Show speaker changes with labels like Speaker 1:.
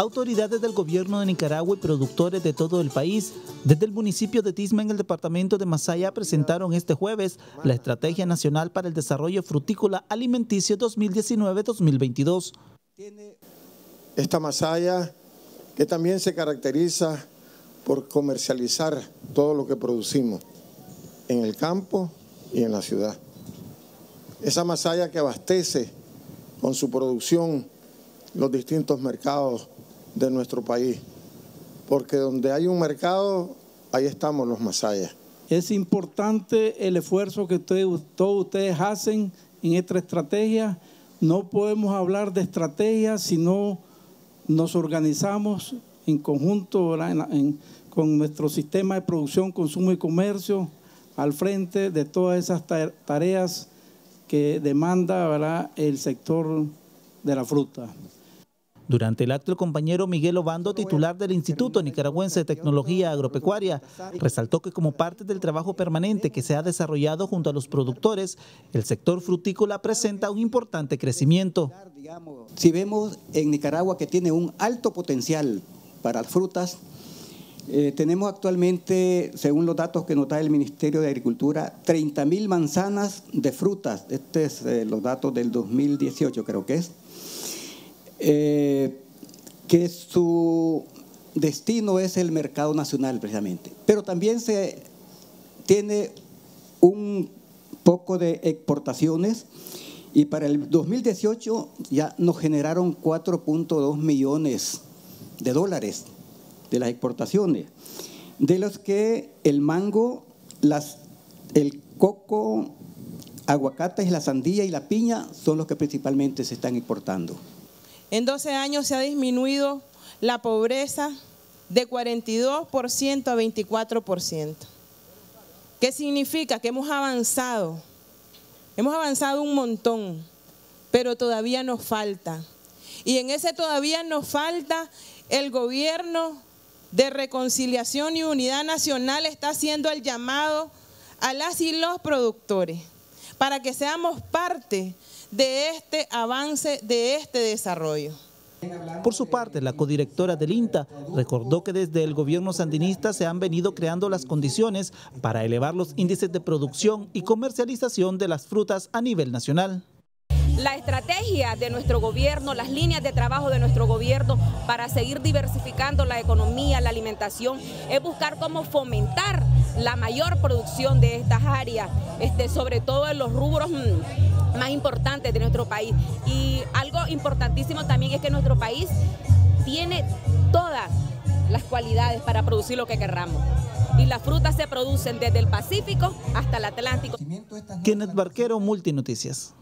Speaker 1: Autoridades del gobierno de Nicaragua y productores de todo el país, desde el municipio de Tisma en el departamento de Masaya, presentaron este jueves la Estrategia Nacional para el Desarrollo Frutícola Alimenticio 2019-2022.
Speaker 2: Esta Masaya que también se caracteriza por comercializar todo lo que producimos en el campo y en la ciudad. Esa Masaya que abastece con su producción los distintos mercados de nuestro país, porque donde hay un mercado, ahí estamos los masayas.
Speaker 3: Es importante el esfuerzo que todos ustedes hacen en esta estrategia. No podemos hablar de estrategia si no nos organizamos en conjunto con nuestro sistema de producción, consumo y comercio al frente de todas esas tareas que demanda el sector de la fruta.
Speaker 1: Durante el acto, el compañero Miguel Obando, titular del Instituto Nicaragüense de Tecnología Agropecuaria, resaltó que como parte del trabajo permanente que se ha desarrollado junto a los productores, el sector frutícola presenta un importante crecimiento.
Speaker 4: Si vemos en Nicaragua que tiene un alto potencial para frutas, eh, tenemos actualmente, según los datos que nos da el Ministerio de Agricultura, 30 mil manzanas de frutas. Estos son eh, los datos del 2018, creo que es. Eh, que su destino es el mercado nacional precisamente. Pero también se tiene un poco de exportaciones y para el 2018 ya nos generaron 4.2 millones de dólares de las exportaciones, de los que el mango, las, el coco, aguacates, la sandía y la piña son los que principalmente se están exportando.
Speaker 5: En 12 años se ha disminuido la pobreza de 42% a 24%. ¿Qué significa? Que hemos avanzado. Hemos avanzado un montón, pero todavía nos falta. Y en ese todavía nos falta el gobierno de reconciliación y unidad nacional está haciendo el llamado a las y los productores para que seamos parte de este avance, de este desarrollo.
Speaker 1: Por su parte, la codirectora del INTA recordó que desde el gobierno sandinista se han venido creando las condiciones para elevar los índices de producción y comercialización de las frutas a nivel nacional
Speaker 6: la estrategia de nuestro gobierno, las líneas de trabajo de nuestro gobierno para seguir diversificando la economía, la alimentación, es buscar cómo fomentar la mayor producción de estas áreas, este, sobre todo en los rubros mm, más importantes de nuestro país. Y algo importantísimo también es que nuestro país tiene todas las cualidades para producir lo que querramos. Y las frutas se producen desde el Pacífico hasta el Atlántico.
Speaker 1: Kenneth Barquero, Multinoticias.